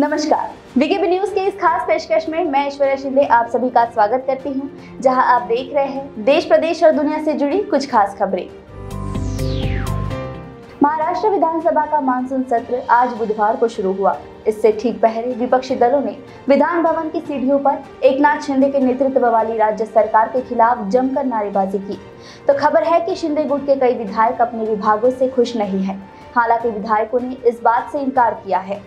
नमस्कार। BKB news के इस खास पेशकश में मैं ऐश्वर्या शिंदे आप सभी का स्वागत करती हूँ, जहाँ आप देख रहे हैं देश, प्रदेश और दुनिया से जुड़ी कुछ खास खबरें। महाराष्ट्र विधानसभा का मानसून सत्र आज बुधवार को शुरू हुआ। इससे ठीक पहले विपक्षी दलों ने विधान भवन की सीढ़ियों पर एकनाथ शिंदे के नेतृत्व वाली राज्य सरकार के खिलाफ जमकर नारेबाजी की। तो खबर है कि शिंदे गुट के कई विधायक अपने विभागों से खुश नहीं है। हालाँकि विधायकों ने इस बात से इनकार किया है।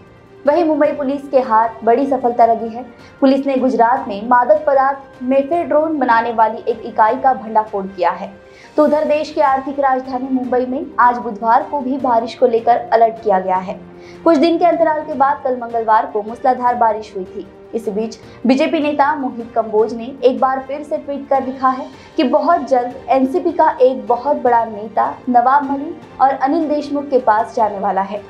वहीं मुंबई पुलिस के हाथ बड़ी सफलता लगी है। पुलिस ने गुजरात में मादक पदार्थ मेफेड्रोन बनाने वाली एक इकाई का भंडाफोड़ किया है। तो उधर देश की आर्थिक राजधानी मुंबई में आज बुधवार को भी बारिश को लेकर अलर्ट किया गया है। कुछ दिन के अंतराल के बाद कल मंगलवार को मूसलाधार बारिश हुई थी। इस बीच बीजेपी नेता मोहित कंबोज ने एक बार फिर से ट्वीट कर लिखा है कि बहुत जल्द एनसीपी का एक बहुत बड़ा नेता नवाब मलिक और अनिल देशमुख के पास जाने वाला है।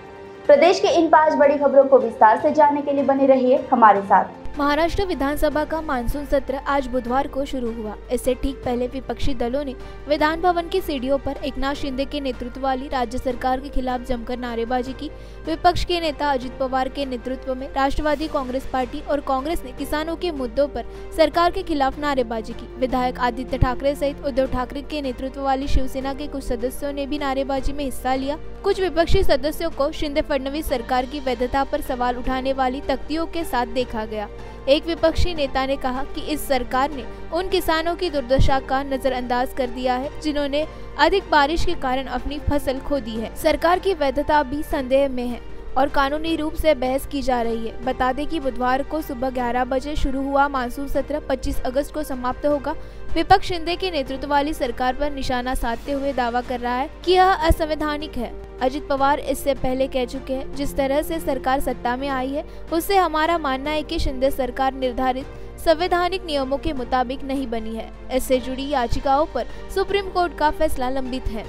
प्रदेश के इन पाँच बड़ी खबरों को विस्तार से जानने के लिए बने रहिए हमारे साथ। महाराष्ट्र विधानसभा का मानसून सत्र आज बुधवार को शुरू हुआ। इससे ठीक पहले विपक्षी दलों ने विधान भवन की सीढ़ियों पर एकनाथ शिंदे के नेतृत्व वाली राज्य सरकार के खिलाफ जमकर नारेबाजी की। विपक्ष के नेता अजित पवार के नेतृत्व में राष्ट्रवादी कांग्रेस पार्टी और कांग्रेस ने किसानों के मुद्दों पर सरकार के खिलाफ नारेबाजी की। विधायक आदित्य ठाकरे सहित उद्धव ठाकरे के नेतृत्व वाली शिवसेना के कुछ सदस्यों ने भी नारेबाजी में हिस्सा लिया। कुछ विपक्षी सदस्यों को शिंदे फडणवीस सरकार की वैधता आरोप सवाल उठाने वाली तख्तियों के साथ देखा गया। एक विपक्षी नेता ने कहा कि इस सरकार ने उन किसानों की दुर्दशा का नजरअंदाज कर दिया है, जिन्होंने अधिक बारिश के कारण अपनी फ़सल खो दी है। सरकार की वैधता भी संदेह में है और कानूनी रूप से बहस की जा रही है। बता दें कि बुधवार को सुबह 11 बजे शुरू हुआ मानसून सत्र 25 अगस्त को समाप्त होगा। विपक्ष शिंदे के नेतृत्व वाली सरकार पर निशाना साधते हुए दावा कर रहा है कि यह असंवैधानिक है। अजित पवार इससे पहले कह चुके हैं, जिस तरह से सरकार सत्ता में आई है, उससे हमारा मानना है कि शिंदे सरकार निर्धारित संवैधानिक नियमों के मुताबिक नहीं बनी है। इससे जुड़ी याचिकाओं पर सुप्रीम कोर्ट का फैसला लंबित है।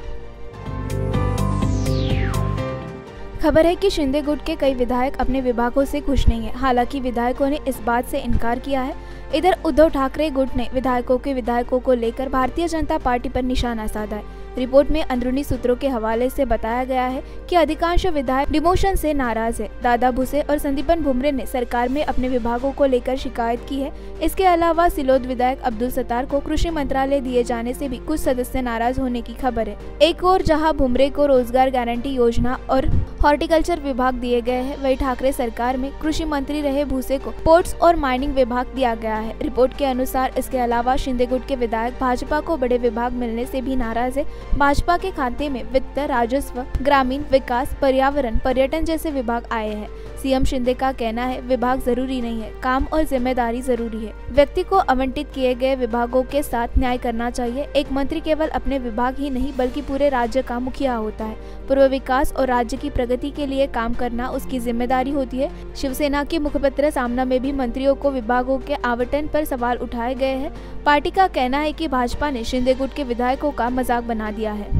खबर है कि शिंदे गुट के कई विधायक अपने विभागों से खुश नहीं है। हालाँकि विधायकों ने इस बात से इनकार किया है। इधर उद्धव ठाकरे गुट ने विधायकों के विधायकों को लेकर भारतीय जनता पार्टी पर निशाना साधा है। रिपोर्ट में अंदरूनी सूत्रों के हवाले से बताया गया है कि अधिकांश विधायक डिमोशन से नाराज़ है। दादा भूसे और संदीपन भुमरे ने सरकार में अपने विभागों को लेकर शिकायत की है। इसके अलावा सिलोद विधायक अब्दुल सतार को कृषि मंत्रालय दिए जाने से भी कुछ सदस्य नाराज़ होने की खबर है। एक और जहाँ भुमरे को रोज़गार गारंटी योजना और हॉर्टिकल्चर विभाग दिए गए हैं। वही ठाकरे सरकार में कृषि मंत्री रहे भूसे को पोर्ट्स और माइनिंग विभाग दिया गया है। रिपोर्ट के अनुसार इसके अलावा शिंदे गुट के विधायक भाजपा को बड़े विभाग मिलने से भी नाराज़ है। भाजपा के खाते में वित्त, राजस्व, ग्रामीण विकास, पर्यावरण, पर्यटन जैसे विभाग आए हैं। सीएम शिंदे का कहना है, विभाग ज़रूरी नहीं है, काम और ज़िम्मेदारी ज़रूरी है। व्यक्ति को आवंटित किए गए विभागों के साथ न्याय करना चाहिए। एक मंत्री केवल अपने विभाग ही नहीं, बल्कि पूरे राज्य का मुखिया होता है। पूर्व विकास और राज्य की प्रगति के लिए काम करना उसकी ज़िम्मेदारी होती है। शिवसेना के मुखपत्र सामना में भी मंत्रियों को विभागों के आवंटन पर सवाल उठाए गए हैं। पार्टी का कहना है कि भाजपा ने शिंदे गुट के विधायकों का मज़ाक बना दिया है।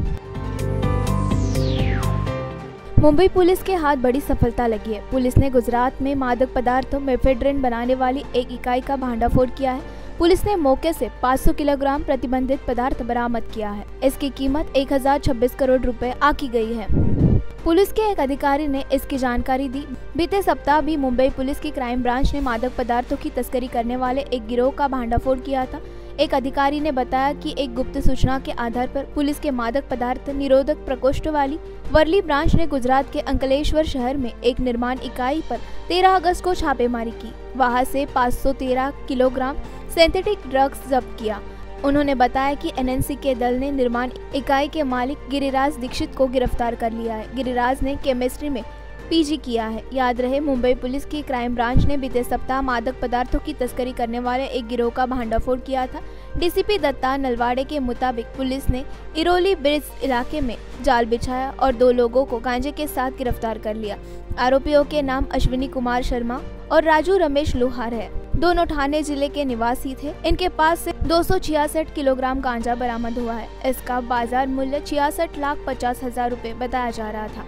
मुंबई पुलिस के हाथ बड़ी सफलता लगी है। पुलिस ने गुजरात में मादक पदार्थों मेफेड्रिन बनाने वाली एक इकाई का भांडाफोड़ किया है। पुलिस ने मौके से 500 किलोग्राम प्रतिबंधित पदार्थ बरामद किया है। इसकी कीमत 1026 करोड़ रुपए आकी गई है। पुलिस के एक अधिकारी ने इसकी जानकारी दी। बीते सप्ताह भी मुंबई पुलिस की क्राइम ब्रांच ने मादक पदार्थों की तस्करी करने वाले एक गिरोह का भांडाफोड़ किया था। एक अधिकारी ने बताया कि एक गुप्त सूचना के आधार पर पुलिस के मादक पदार्थ, निरोधक प्रकोष्ठ वाली वर्ली ब्रांच ने गुजरात के अंकलेश्वर शहर में एक निर्माण इकाई पर 13 अगस्त को छापेमारी की। वहाँ से 513 किलोग्राम सिंथेटिक ड्रग्स जब्त किया। उन्होंने बताया कि एनएनसी के दल ने निर्माण इकाई के मालिक गिरिराज दीक्षित को गिरफ़्तार कर लिया है। गिरिराज ने केमिस्ट्री में पीजी किया है। याद रहे, मुंबई पुलिस की क्राइम ब्रांच ने बीते सप्ताह मादक पदार्थों की तस्करी करने वाले एक गिरोह का भांडाफोड़ किया था। डीसीपी दत्ता नलवाड़े के मुताबिक पुलिस ने इरोली ब्रिज इलाके में जाल बिछाया और दो लोगों को गांजे के साथ गिरफ़्तार कर लिया। आरोपियों के नाम अश्विनी कुमार शर्मा और राजू रमेश लोहार है। दोनों ठाणे ज़िले के निवासी थे। इनके पास से दो सौ छियासठ किलोग्राम गांजा बरामद हुआ है। इसका बाज़ार मूल्य छियासठ लाख पचास हज़ार रूपए बताया जा रहा था।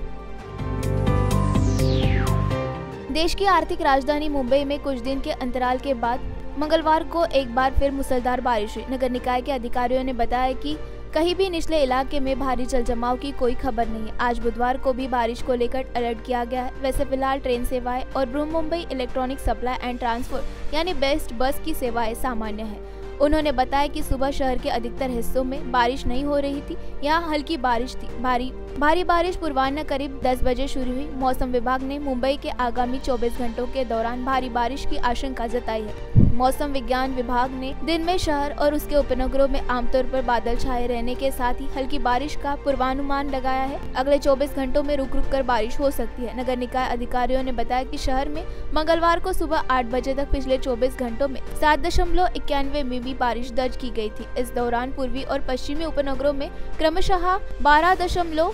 देश की आर्थिक राजधानी मुंबई में कुछ दिन के अंतराल के बाद मंगलवार को एक बार फिर मुसलधार बारिश हुई। नगर निकाय के अधिकारियों ने बताया कि कहीं भी निचले इलाके में भारी जल जमाव की कोई खबर नहीं। आज बुधवार को भी बारिश को लेकर अलर्ट किया गया है। वैसे फ़िलहाल ट्रेन सेवाएँ और Bru Mumbai electronic supply and transport यानी बेस्ट बस की सेवाएँ सामान्य है। उन्होंने बताया कि सुबह शहर के अधिकतर हिस्सों में बारिश नहीं हो रही थी। यहाँ हल्की बारिश थी। भारी भारी बारिश पूर्वान्ह करीब 10 बजे शुरू हुई। मौसम विभाग ने मुंबई के आगामी 24 घंटों के दौरान भारी बारिश की आशंका जताई है। मौसम विज्ञान विभाग ने दिन में शहर और उसके उपनगरों में आमतौर पर बादल छाए रहने के साथ ही हल्की बारिश का पूर्वानुमान लगाया है। अगले 24 घंटों में रुक रुक कर बारिश हो सकती है। नगर निकाय अधिकारियों ने बताया कि शहर में मंगलवार को सुबह आठ बजे तक पिछले 24 घंटों में सात दशमलव इक्यानवे बारिश दर्ज की गई थी। इस दौरान पूर्वी और पश्चिमी उपनगरों में क्रमशः बारह दशमलव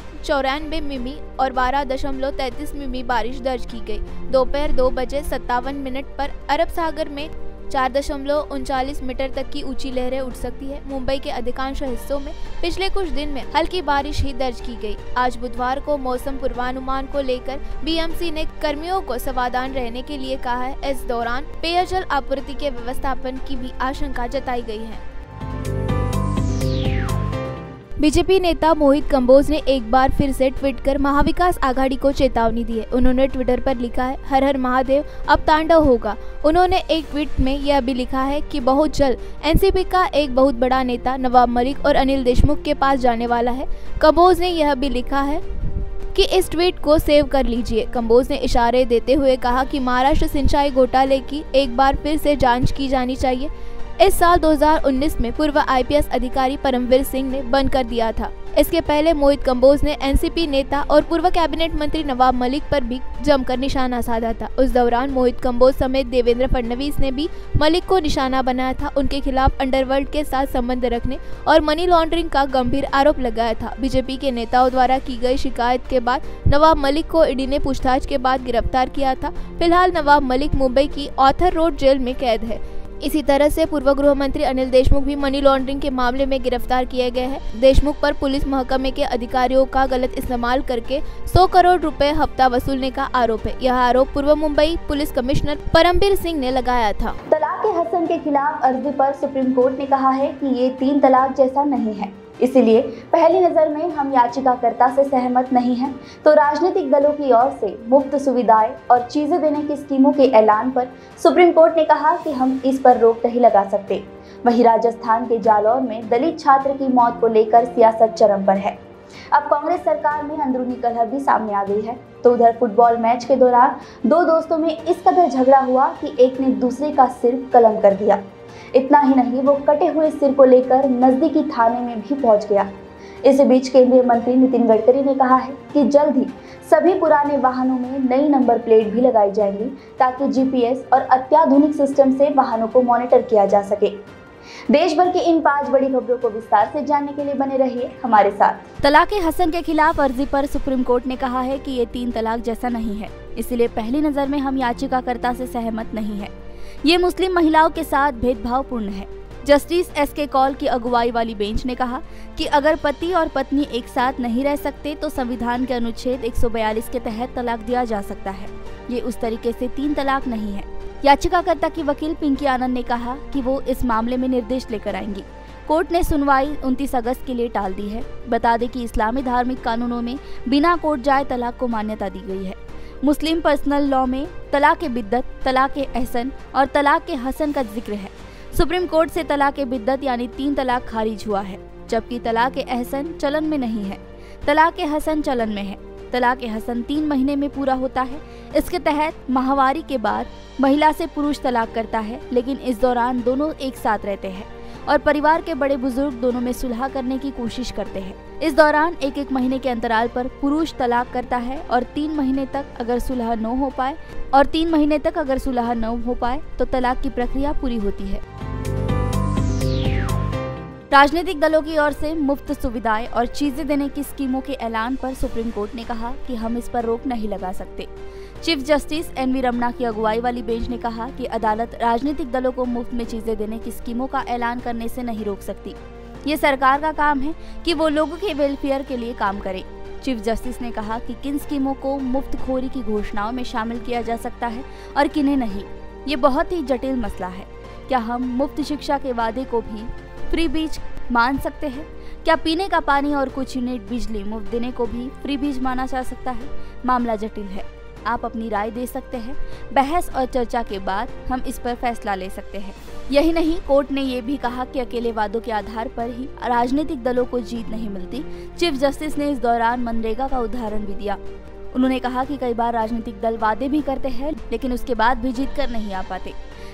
और बारह दशमलव तैतीस मिमी बारिश दर्ज की गई। दोपहर दो बजे सत्तावन मिनट पर अरब सागर में चार दशमलव उनचालीस मीटर तक की ऊँची लहरें उठ सकती है। मुंबई के अधिकांश हिस्सों में पिछले कुछ दिन में हल्की बारिश ही दर्ज की गई। आज बुधवार को मौसम पूर्वानुमान को लेकर बीएमसी ने कर्मियों को सावधान रहने के लिए कहा है। इस दौरान पेयजल आपूर्ति के व्यवस्थापन की भी आशंका जताई गई है। बीजेपी नेता मोहित कंबोज ने एक बार फिर से ट्वीट कर महाविकास आघाड़ी को चेतावनी दी है। उन्होंने ट्विटर पर लिखा है, हर हर महादेव, अब तांडव होगा। उन्होंने एक ट्वीट में यह भी लिखा है कि बहुत जल्द एनसीपी का एक बहुत बड़ा नेता नवाब मलिक और अनिल देशमुख के पास जाने वाला है। कंबोज ने यह भी लिखा है कि इस ट्वीट को सेव कर लीजिए। कंबोज ने इशारे देते हुए कहा कि महाराष्ट्र सिंचाई घोटाले की एक बार फिर से जाँच की जानी चाहिए। इस साल 2019 में पूर्व आईपीएस अधिकारी परमवीर सिंह ने बंद कर दिया था। इसके पहले मोहित कंबोज ने एनसीपी नेता और पूर्व कैबिनेट मंत्री नवाब मलिक पर भी जमकर निशाना साधा था। उस दौरान मोहित कंबोज समेत देवेंद्र फडणवीस ने भी मलिक को निशाना बनाया था। उनके खिलाफ अंडरवर्ल्ड के साथ संबंध रखने और मनी लॉन्ड्रिंग का गंभीर आरोप लगाया था। बीजेपी के नेताओं द्वारा की गई शिकायत के बाद नवाब मलिक को ईडी ने पूछताछ के बाद गिरफ़्तार किया था। फ़िलहाल नवाब मलिक मुंबई की ऑथर रोड जेल में कैद है। इसी तरह से पूर्व गृह मंत्री अनिल देशमुख भी मनी लॉन्ड्रिंग के मामले में गिरफ़्तार किए गए हैं। देशमुख पर पुलिस महकमे के अधिकारियों का गलत इस्तेमाल करके 100 करोड़ रुपए हफ़्ता वसूलने का आरोप है। यह आरोप पूर्व मुंबई पुलिस कमिश्नर परमबीर सिंह ने लगाया था। तलाक हसन के खिलाफ अर्जी पर सुप्रीम कोर्ट ने कहा है कि ये तीन तलाक जैसा नहीं है। इसीलिए पहली नज़र में हम याचिकाकर्ता से सहमत नहीं हैं तो राजनीतिक दलों की ओर से मुफ़्त सुविधाएँ और चीज़ें देने की स्कीमों के ऐलान पर सुप्रीम कोर्ट ने कहा कि हम इस पर रोक नहीं लगा सकते। वहीं राजस्थान के जालौर में दलित छात्र की मौत को लेकर सियासत चरम पर है। अब कांग्रेस सरकार में अंदरूनी कलह भी सामने आ गई है। तो उधर फुटबॉल मैच के दौरान दो दोस्तों में इस कदर झगड़ा हुआ कि एक ने दूसरे का सिर कलम कर दिया। इतना ही नहीं, वो कटे हुए सिर को लेकर नजदीकी थाने में भी पहुँच गया। इस बीच केंद्रीय मंत्री नितिन गडकरी ने कहा है कि जल्द ही सभी पुराने वाहनों में नई नंबर प्लेट भी लगाई जाएँगी ताकि जीपीएस और अत्याधुनिक सिस्टम से वाहनों को मॉनिटर किया जा सके। देश भर की इन पाँच बड़ी खबरों को विस्तार से जानने के लिए बने रहिए हमारे साथ। तलाक हसन के खिलाफ अर्जी पर सुप्रीम कोर्ट ने कहा है कि ये तीन तलाक जैसा नहीं है। इसलिए पहली नज़र में हम याचिकाकर्ता से सहमत नहीं है। ये मुस्लिम महिलाओं के साथ भेदभावपूर्ण है। जस्टिस एस के कौल की अगुवाई वाली बेंच ने कहा कि अगर पति और पत्नी एक साथ नहीं रह सकते तो संविधान के अनुच्छेद 142 के तहत तलाक दिया जा सकता है। ये उस तरीके से तीन तलाक नहीं है। याचिकाकर्ता की वकील पिंकी आनंद ने कहा कि वो इस मामले में निर्देश लेकर आएँगी। कोर्ट ने सुनवाई 29 अगस्त के लिए टाल दी है। बता दें कि इस्लामी धार्मिक कानूनों में बिना कोर्ट जाए तलाक को मान्यता दी गई है। मुस्लिम पर्सनल लॉ में तलाक के बिद्दत, तलाक एहसन और तलाक के हसन का ज़िक्र है। सुप्रीम कोर्ट से तलाक बिद्दत यानी तीन तलाक खारिज हुआ है, जबकि तलाक एहसन चलन में नहीं है। तलाक के हसन चलन में है। तलाक हसन तीन महीने में पूरा होता है। इसके तहत माहवारी के बाद महिला से पुरुष तलाक करता है, लेकिन इस दौरान दोनों एक साथ रहते हैं और परिवार के बड़े बुज़ुर्ग दोनों में सुलह करने की कोशिश करते हैं। इस दौरान एक एक महीने के अंतराल पर पुरुष तलाक करता है और तीन महीने तक अगर सुलह न हो पाए, और तीन महीने तक अगर सुलह न हो पाए तो तलाक की प्रक्रिया पूरी होती है। राजनीतिक दलों की ओर से मुफ़्त सुविधाएँ और चीज़ें देने की स्कीमों के ऐलान पर सुप्रीम कोर्ट ने कहा कि हम इस पर रोक नहीं लगा सकते। Chief justice N V Ramana की अगुवाई वाली बेंच ने कहा कि अदालत राजनीतिक दलों को मुफ़्त में चीज़ें देने की स्कीमों का ऐलान करने से नहीं रोक सकती। ये सरकार का काम है कि वो लोगों के वेलफेयर के लिए काम करे। चीफ जस्टिस ने कहा कि किन स्कीमों को मुफ़्त खोरी की घोषणाओं में शामिल किया जा सकता है और किन्हें नहीं। ये बहुत ही जटिल मसला है। क्या हम मुफ़्त शिक्षा के वादे को भी फ्री बीच मान सकते हैं। क्या पीने का पानी और कुछ यूनिट बिजली मुफ़्त देने को भी फ्री बीज माना जा सकता है? मामला जटिल है। आप अपनी राय दे सकते हैं। बहस और चर्चा के बाद हम इस पर फैसला ले सकते हैं। यही नहीं, कोर्ट ने ये भी कहा कि अकेले वादों के आधार पर ही राजनीतिक दलों को जीत नहीं मिलती। चीफ जस्टिस ने इस दौरान मनरेगा का उदाहरण भी दिया। उन्होंने कहा कि कई बार राजनीतिक दल वादे भी करते हैं, लेकिन उसके बाद भी जीत कर नहीं आ पाते।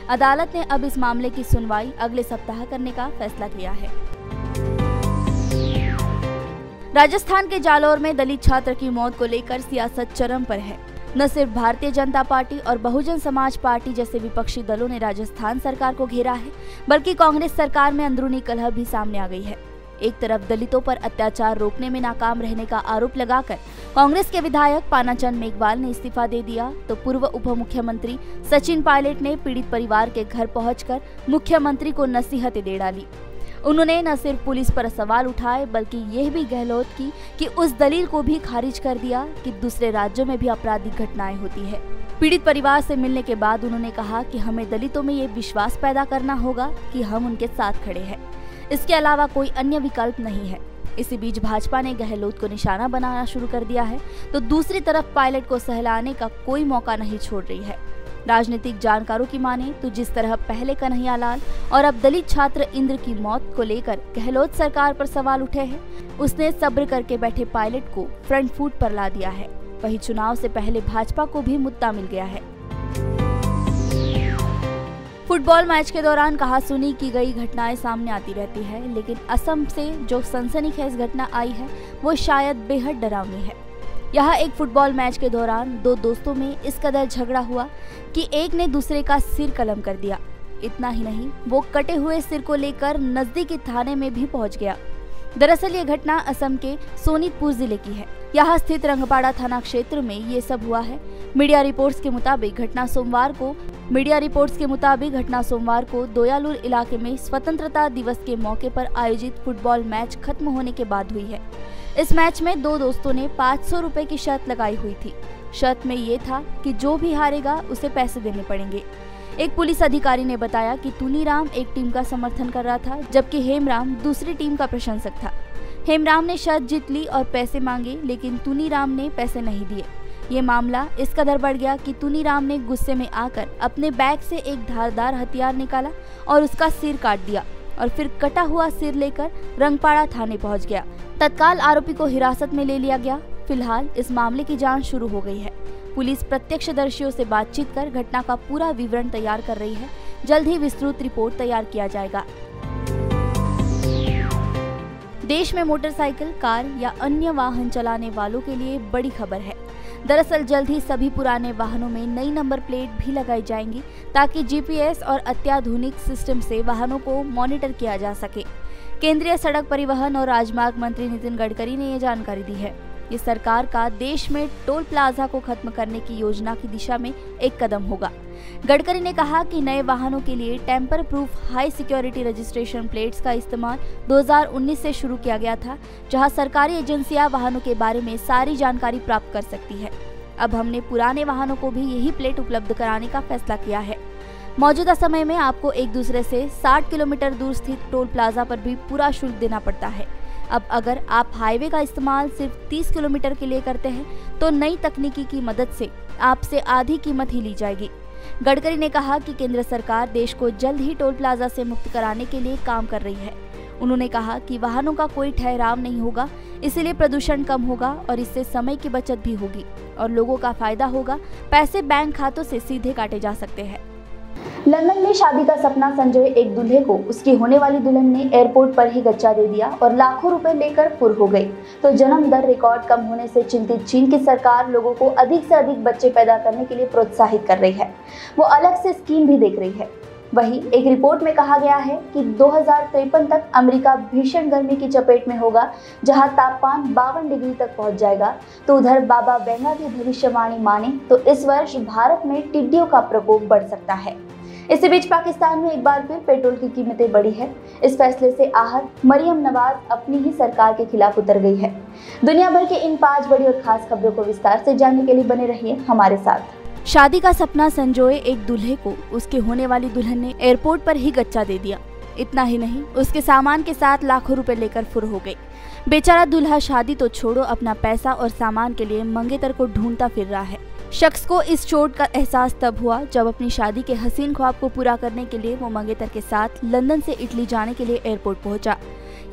अदालत ने अब इस मामले की सुनवाई अगले सप्ताह करने का फैसला किया है। राजस्थान के जालौर में दलित छात्र की मौत को लेकर सियासत चरम पर है। न सिर्फ़ भारतीय जनता पार्टी और बहुजन समाज पार्टी जैसे विपक्षी दलों ने राजस्थान सरकार को घेरा है, बल्कि कांग्रेस सरकार में अंदरूनी कलह भी सामने आ गई है। एक तरफ़ दलितों पर अत्याचार रोकने में नाकाम रहने का आरोप लगाकर कांग्रेस के विधायक पानाचंद मेघवाल ने इस्तीफा दे दिया तो पूर्व उप मुख्यमंत्री सचिन पायलट ने पीड़ित परिवार के घर पहुंचकर मुख्यमंत्री को नसीहतें दे डाली। उन्होंने न सिर्फ़ पुलिस पर सवाल उठाए, बल्कि यह भी गहलोत की कि उस दलील को भी खारिज कर दिया कि दूसरे राज्यों में भी आपराधिक घटनाएँ होती है। पीड़ित परिवार से मिलने के बाद उन्होंने कहा कि हमें दलितों में ये विश्वास पैदा करना होगा कि हम उनके साथ खड़े हैं। इसके अलावा कोई अन्य विकल्प नहीं है। इसी बीच भाजपा ने गहलोत को निशाना बनाना शुरू कर दिया है तो दूसरी तरफ़ पायलट को सहलाने का कोई मौका नहीं छोड़ रही है। राजनीतिक जानकारों की माने तो जिस तरह पहले कन्हैया लाल और अब दलित छात्र इंद्र की मौत को लेकर गहलोत सरकार पर सवाल उठे हैं, उसने सब्र करके बैठे पायलट को फ्रंट फूट पर ला दिया है। वही चुनाव से पहले भाजपा को भी मुद्दा मिल गया है। फुटबॉल मैच के दौरान कहा सुनी की गई घटनाएँ सामने आती रहती है, लेकिन असम से जो सनसनीखेज घटना आई है, वो शायद बेहद डरावनी है। यहाँ एक फुटबॉल मैच के दौरान दो दोस्तों में इस कदर झगड़ा हुआ कि एक ने दूसरे का सिर कलम कर दिया। इतना ही नहीं, वो कटे हुए सिर को लेकर नजदीकी थाने में भी पहुँच गया। दरअसल ये घटना असम के सोनीतपुर ज़िले की है। यहाँ स्थित रंगपाड़ा थाना क्षेत्र में ये सब हुआ है। मीडिया रिपोर्ट्स के मुताबिक घटना सोमवार को मीडिया रिपोर्ट्स के मुताबिक घटना सोमवार को दोयालूर इलाके में स्वतंत्रता दिवस के मौके पर आयोजित फुटबॉल मैच खत्म होने के बाद हुई है। इस मैच में दो दोस्तों ने पाँच सौ की शर्त लगाई हुई थी। शर्त में ये था कि जो भी हारेगा उसे पैसे देने पड़ेंगे। एक पुलिस अधिकारी ने बताया कि तुनीराम एक टीम का समर्थन कर रहा था, जबकि हेमराम दूसरी टीम का प्रशंसक था। हेमराम ने शर्त जीत ली और पैसे मांगे, लेकिन तुनीराम ने पैसे नहीं दिए। ये मामला इस कदर बढ़ गया कि तुनीराम ने गुस्से में आकर अपने बैग से एक धारदार हथियार निकाला और उसका सिर काट दिया और फिर कटा हुआ सिर लेकर रंगपाड़ा थाने पहुँच गया। तत्काल आरोपी को हिरासत में ले लिया गया। फ़िलहाल इस मामले की जाँच शुरू हो गई है। पुलिस प्रत्यक्षदर्शियों से बातचीत कर घटना का पूरा विवरण तैयार कर रही है। जल्द ही विस्तृत रिपोर्ट तैयार किया जाएगा। देश में मोटरसाइकिल, कार या अन्य वाहन चलाने वालों के लिए बड़ी खबर है। दरअसल जल्द ही सभी पुराने वाहनों में नई नंबर प्लेट भी लगाई जाएँगी ताकि जीपीएस और अत्याधुनिक सिस्टम से वाहनों को मॉनिटर किया जा सके। केंद्रीय सड़क परिवहन और राजमार्ग मंत्री नितिन गडकरी ने ये जानकारी दी है। ये सरकार का देश में टोल प्लाजा को खत्म करने की योजना की दिशा में एक कदम होगा। गडकरी ने कहा कि नए वाहनों के लिए tamper proof high security registration plates का इस्तेमाल 2019 से शुरू किया गया था, जहाँ सरकारी एजेंसियाँ वाहनों के बारे में सारी जानकारी प्राप्त कर सकती है। अब हमने पुराने वाहनों को भी यही प्लेट उपलब्ध कराने का फैसला किया है। मौजूदा समय में आपको एक दूसरे से 60 किलोमीटर दूर स्थित टोल प्लाजा पर भी पूरा शुल्क देना पड़ता है। अब अगर आप हाईवे का इस्तेमाल सिर्फ़ 30 किलोमीटर के लिए करते हैं तो नई तकनीकी की मदद से आपसे आधी कीमत ही ली जाएगी। गडकरी ने कहा कि केंद्र सरकार देश को जल्द ही टोल प्लाजा से मुक्त कराने के लिए काम कर रही है। उन्होंने कहा कि वाहनों का कोई ठहराव नहीं होगा, इसलिए प्रदूषण कम होगा और इससे समय की बचत भी होगी और लोगों का फ़ायदा होगा, पैसे बैंक खातों से सीधे काटे जा सकते हैं। लंदन में शादी का सपना संजय एक दूल्हे को, उसकी होने वाली दुल्हन ने एयरपोर्ट पर ही गच्चा दे दिया और लाखों रुपए लेकर फुर हो गई। तो जन्म दर रिकॉर्ड कम होने से चिंतित चीन की सरकार लोगों को अधिक से अधिक बच्चे पैदा करने के लिए प्रोत्साहित कर रही है। वो अलग से स्कीम भी देख रही है। वहीं एक रिपोर्ट में कहा गया है कि दो हज़ार तिरपन तक अमेरिका भीषण गर्मी की चपेट में होगा, जहाँ तापमान बावन डिग्री तक पहुँच जाएगा। तो उधर बाबा बेंगा की भविष्यवाणी माने तो इस वर्ष भारत में टिड्डियों का प्रकोप बढ़ सकता है। इसी बीच पाकिस्तान में एक बार फिर पेट्रोल की कीमतें बढ़ी है। इस फैसले से आहत मरियम नवाज़ अपनी ही सरकार के खिलाफ उतर गई है। दुनिया भर के इन पाँच बड़ी और खास खबरों को विस्तार से जानने के लिए बने रहिए हमारे साथ। शादी का सपना संजोए एक दूल्हे को, उसके होने वाली दुल्हन ने एयरपोर्ट पर ही गच्चा दे दिया। इतना ही नहीं, उसके सामान के साथ लाखों रुपए लेकर फुर हो गई। बेचारा दूल्हा शादी तो छोड़ो, अपना पैसा और सामान के लिए मंगेतर को ढूंढता फिर रहा है। शख्स को इस चोट का एहसास तब हुआ जब अपनी शादी के हसीन ख्वाब को पूरा करने के लिए वो मंगेतर के साथ लंदन से इटली जाने के लिए एयरपोर्ट पहुँचा।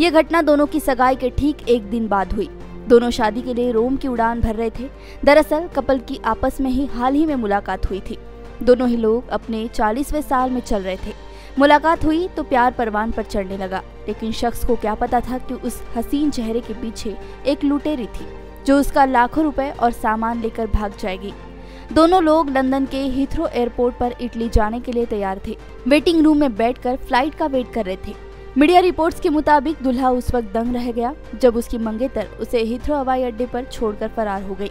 ये घटना दोनों की सगाई के ठीक एक दिन बाद हुई। दोनों शादी के लिए रोम की उड़ान भर रहे थे। दरअसल, कपल की आपस में ही हाल ही में मुलाकात हुई थी। दोनों ही लोग अपने चालीसवें साल में चल रहे थे। मुलाकात हुई तो प्यार परवान पर चढ़ने लगा, लेकिन शख्स को क्या पता था कि उस हसीन चेहरे के पीछे एक लुटेरी थी, जो उसका लाखों रुपए और सामान लेकर भाग जाएगी। दोनों लोग लंदन के हिथ्रो एयरपोर्ट पर इटली जाने के लिए तैयार थे। वेटिंग रूम में बैठकर फ़्लाइट का वेट कर रहे थे। मीडिया रिपोर्ट्स के मुताबिक दुल्हा उस वक्त दंग रह गया, जब उसकी मंगेतर उसे हिथ्रो हवाई अड्डे पर छोड़कर फरार हो गई।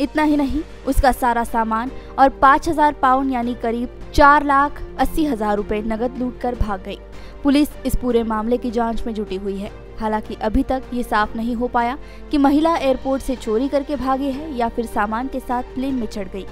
इतना ही नहीं, उसका सारा सामान और पाँच हज़ार पाउंड यानी करीब चार लाख अस्सी हज़ार रूपए नगद लूट कर भाग गई। पुलिस इस पूरे मामले की जाँच में जुटी हुई है। हालाँकि अभी तक ये साफ़ नहीं हो पाया कि महिला एयरपोर्ट से चोरी करके भागी है या फिर सामान के साथ प्लेन में चढ़ गई।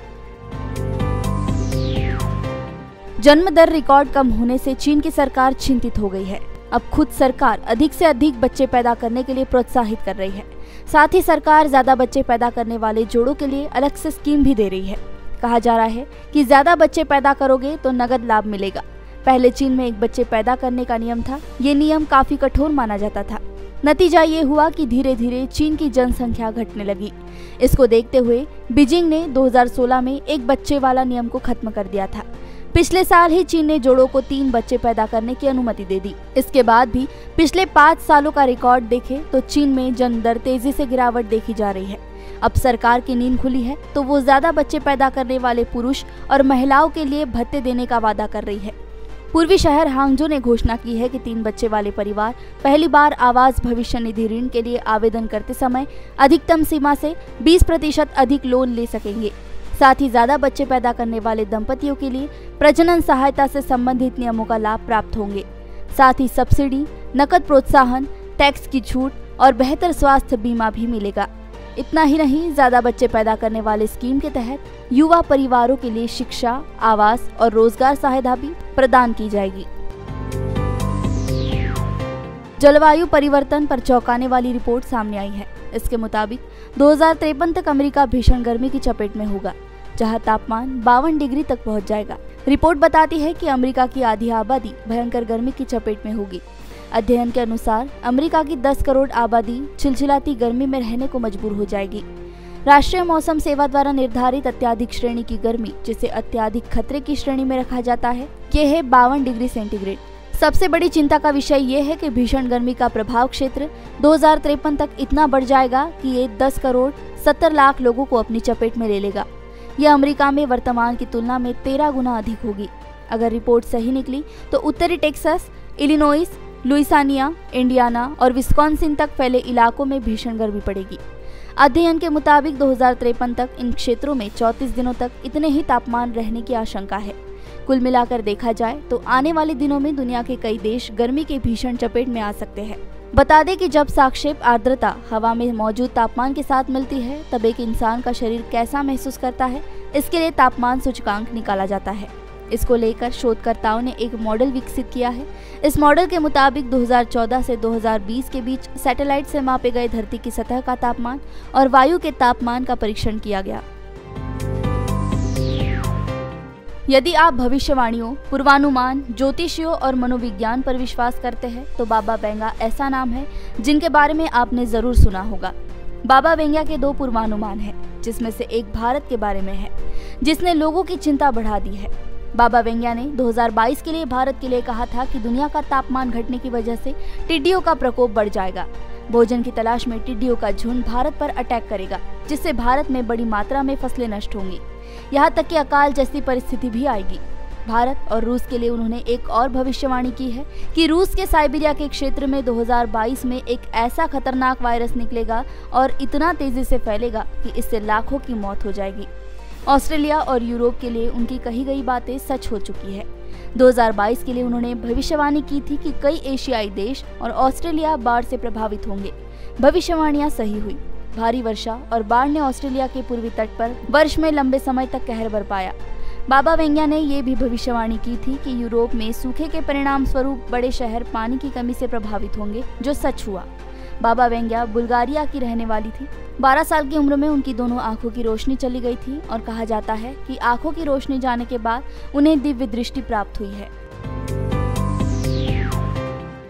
जन्म दर रिकॉर्ड कम होने से चीन की सरकार चिंतित हो गई है। अब खुद सरकार अधिक से अधिक बच्चे पैदा करने के लिए प्रोत्साहित कर रही है। साथ ही सरकार ज़्यादा बच्चे पैदा करने वाले जोड़ों के लिए अलग से स्कीम भी दे रही है। कहा जा रहा है कि ज़्यादा बच्चे पैदा करोगे तो नगद लाभ मिलेगा। पहले चीन में एक बच्चे पैदा करने का नियम था। ये नियम काफ़ी कठोर माना जाता था। नतीजा ये हुआ कि धीरे धीरे चीन की जनसंख्या घटने लगी। इसको देखते हुए बीजिंग ने 2016 में एक बच्चे वाला नियम को खत्म कर दिया था। पिछले साल ही चीन ने जोड़ों को तीन बच्चे पैदा करने की अनुमति दे दी। इसके बाद भी पिछले पाँच सालों का रिकॉर्ड देखे तो चीन में जन्म दर तेज़ी से गिरावट देखी जा रही है। अब सरकार की नींद खुली है तो वो ज़्यादा बच्चे पैदा करने वाले पुरुष और महिलाओं के लिए भत्ते देने का वादा कर रही है। पूर्वी शहर हांगजो ने घोषणा की है कि तीन बच्चे वाले परिवार पहली बार आवास भविष्य निधि ऋण के लिए आवेदन करते समय अधिकतम सीमा से 20 प्रतिशत अधिक लोन ले सकेंगे। साथ ही ज़्यादा बच्चे पैदा करने वाले दंपतियों के लिए प्रजनन सहायता से संबंधित नियमों का लाभ प्राप्त होंगे। साथ ही सब्सिडी, नकद प्रोत्साहन, टैक्स की छूट और बेहतर स्वास्थ्य बीमा भी मिलेगा। इतना ही नहीं, ज़्यादा बच्चे पैदा करने वाले स्कीम के तहत युवा परिवारों के लिए शिक्षा, आवास और रोज़गार सहायता भी प्रदान की जाएगी। जलवायु परिवर्तन पर चौंकाने वाली रिपोर्ट सामने आई है। इसके मुताबिक, दो हज़ार तिरपन तक अमेरिका भीषण गर्मी की चपेट में होगा, जहाँ तापमान बावन डिग्री तक पहुँच जाएगा। रिपोर्ट बताती है कि अमेरिका की आधी आबादी भयंकर गर्मी की चपेट में होगी। अध्ययन के अनुसार, अमेरिका की 10 करोड़ आबादी चिलचिलाती गर्मी में रहने को मजबूर हो जाएगी। राष्ट्रीय मौसम सेवा द्वारा निर्धारित अत्याधिक श्रेणी की गर्मी, जिसे अत्याधिक खतरे की श्रेणी में रखा जाता है, ये है बावन डिग्री सेंटीग्रेड। सबसे बड़ी चिंता का विषय ये है कि भीषण गर्मी का प्रभाव क्षेत्र दो हज़ार तिरपन तक इतना बढ़ जाएगा कि ये 10 करोड़ 70 लाख लोगों को अपनी चपेट में ले लेगा। यह अमेरिका में वर्तमान की तुलना में तेरह गुना अधिक होगी। अगर रिपोर्ट सही निकली तो उत्तरी टेक्सास, इलिनोइस लुइसानिया, इंडियाना और विस्कॉन्सिन तक फैले इलाकों में भीषण गर्मी पड़ेगी। अध्ययन के मुताबिक दो हज़ार तिरपन तक इन क्षेत्रों में 34 दिनों तक इतने ही तापमान रहने की आशंका है। कुल मिलाकर देखा जाए तो आने वाले दिनों में दुनिया के कई देश गर्मी के भीषण चपेट में आ सकते हैं। बता दें कि जब साक्षेप आर्द्रता हवा में मौजूद तापमान के साथ मिलती है, तब एक इंसान का शरीर कैसा महसूस करता है, इसके लिए तापमान सूचकांक निकाला जाता है। इसको लेकर शोधकर्ताओं ने एक मॉडल विकसित किया है। इस मॉडल के मुताबिक 2014 से 2020 के बीच सैटेलाइट से मापे गए धरती की सतह का तापमान और वायु के तापमान का परीक्षण किया गया। यदि आप भविष्यवाणियों, पूर्वानुमान, ज्योतिषियों और मनोविज्ञान पर विश्वास करते हैं तो बाबा बेंगा ऐसा नाम है, जिनके बारे में आपने ज़रूर सुना होगा। बाबा बेंगा के दो पूर्वानुमान हैं, जिसमें से एक भारत के बारे में है, जिसने लोगों की चिंता बढ़ा दी है। बाबा वेंगया ने 2022 के लिए भारत के लिए कहा था कि दुनिया का तापमान घटने की वजह से टिड्डियों का प्रकोप बढ़ जाएगा। भोजन की तलाश में टिड्डियों का झुंड भारत पर अटैक करेगा, जिससे भारत में बड़ी मात्रा में फ़सलें नष्ट होंगी। यहाँ तक कि अकाल जैसी परिस्थिति भी आएगी। भारत और रूस के लिए उन्होंने एक और भविष्यवाणी की है कि रूस के साइबेरिया के क्षेत्र में 2022 में एक ऐसा खतरनाक वायरस निकलेगा और इतना तेज़ी से फैलेगा कि इससे लाखों की मौत हो जाएगी। ऑस्ट्रेलिया और यूरोप के लिए उनकी कही गई बातें सच हो चुकी है। 2022 के लिए उन्होंने भविष्यवाणी की थी कि कई एशियाई देश और ऑस्ट्रेलिया बाढ़ से प्रभावित होंगे। भविष्यवाणियाँ सही हुई। भारी वर्षा और बाढ़ ने ऑस्ट्रेलिया के पूर्वी तट पर वर्ष में लंबे समय तक कहर बरपाया। बाबा वेंगया ने ये भी भविष्यवाणी की थी कि यूरोप में सूखे के परिणाम स्वरूप बड़े शहर पानी की कमी से प्रभावित होंगे, जो सच हुआ। बाबा वेंगया बुल्गारिया की रहने वाली थी। 12 साल की उम्र में उनकी दोनों आँखों की रोशनी चली गई थी और कहा जाता है कि आँखों की रोशनी जाने के बाद उन्हें दिव्य दृष्टि प्राप्त हुई है।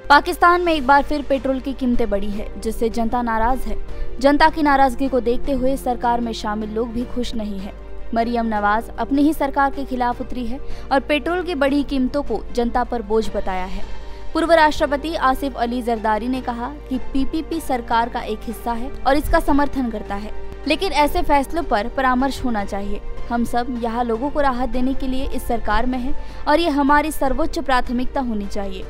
पाकिस्तान में एक बार फिर पेट्रोल की कीमतें बढ़ी है, जिससे जनता नाराज़ है। जनता की नाराज़गी को देखते हुए सरकार में शामिल लोग भी खुश नहीं है। मरियम नवाज़ अपनी ही सरकार के खिलाफ उतरी है और पेट्रोल की बढ़ी कीमतों को जनता पर बोझ बताया है। पूर्व राष्ट्रपति आसिफ अली जरदारी ने कहा कि पीपीपी सरकार का एक हिस्सा है और इसका समर्थन करता है। लेकिन ऐसे फैसलों पर परामर्श होना चाहिए। हम सब यहाँ लोगों को राहत देने के लिए इस सरकार में हैं और ये हमारी सर्वोच्च प्राथमिकता होनी चाहिए।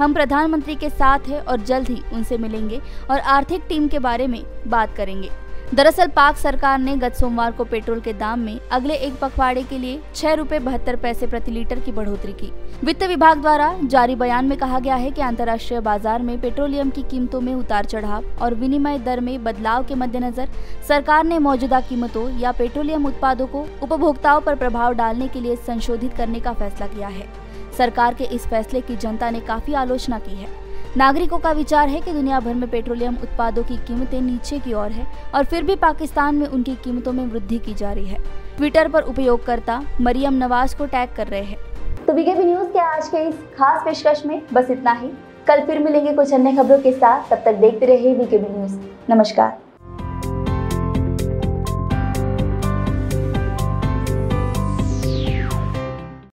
हम प्रधानमंत्री के साथ हैं और जल्द ही उनसे मिलेंगे और आर्थिक टीम के बारे में बात करेंगे। दरअसल पाक सरकार ने गत सोमवार को पेट्रोल के दाम में अगले एक पखवाड़े के लिए छह रूपए बहत्तर पैसे प्रति लीटर की बढ़ोतरी की। वित्त विभाग द्वारा जारी बयान में कहा गया है कि अंतर्राष्ट्रीय बाज़ार में पेट्रोलियम की कीमतों में उतार चढ़ाव और विनिमय दर में बदलाव के मद्देनजर सरकार ने मौजूदा कीमतों या पेट्रोलियम उत्पादों को उपभोक्ताओं पर प्रभाव डालने के लिए संशोधित करने का फैसला किया है। सरकार के इस फैसले की जनता ने काफ़ी आलोचना की है। नागरिकों का विचार है कि दुनिया भर में पेट्रोलियम उत्पादों की कीमतें नीचे की ओर है और फिर भी पाकिस्तान में उनकी कीमतों में वृद्धि की जा रही है। ट्विटर पर उपयोगकर्ता मरियम नवाज़ को टैग कर रहे हैं। तो बीकेबी न्यूज़ के आज के इस खास पेशकश में बस इतना ही। कल फिर मिलेंगे कुछ अन्य खबरों के साथ। तब तक देखते रहिए बीकेबी न्यूज़ नमस्कार।